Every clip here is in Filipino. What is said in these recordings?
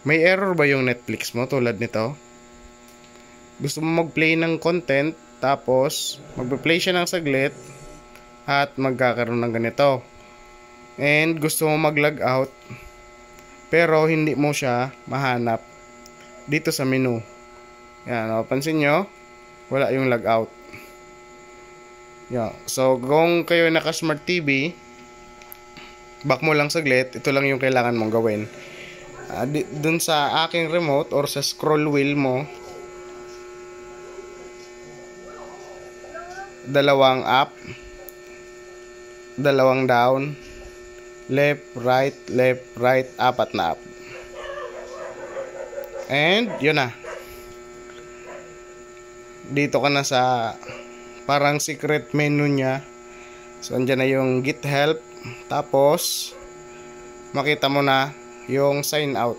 May error ba yung Netflix mo tulad nito? Gusto mo mag-play ng content, tapos magpe-play siya ng saglit, at magkakaroon ng ganito. And gusto mo mag-log out, pero hindi mo siya mahanap dito sa menu. Yan, pansin nyo, wala yung log out. Yeah. So, kung kayo naka-smart TV, back mo lang saglit, ito lang yung kailangan mong gawin. Uh, dun sa aking remote or sa scroll wheel mo, dalawang up, dalawang down, left, right, left, right, apat na up. And, yun na. Dito ka na sa parang secret menu niya. So, andyan na yung get help. Tapos, makita mo na yung sign out.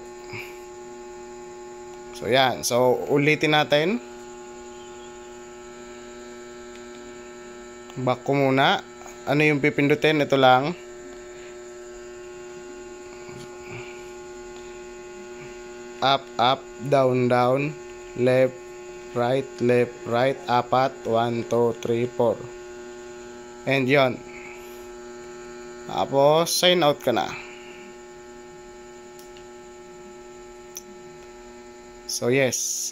So, yan. So, ulitin natin. Back ko muna. Ano yung pipindutin? Ito lang. Up, up, down, down, left, right, left, right, apat, 1, 2, 3, 4. And yon. Tapos, sign out ka na. So, yes.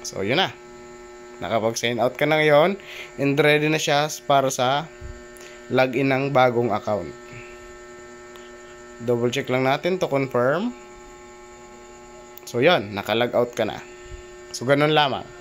So, yun na. Nakapag-sign out ka na ngayon and ready na siya para sa login ng bagong account. Double check lang natin to confirm. So, yan. Naka-log out ka na. So, ganun lamang.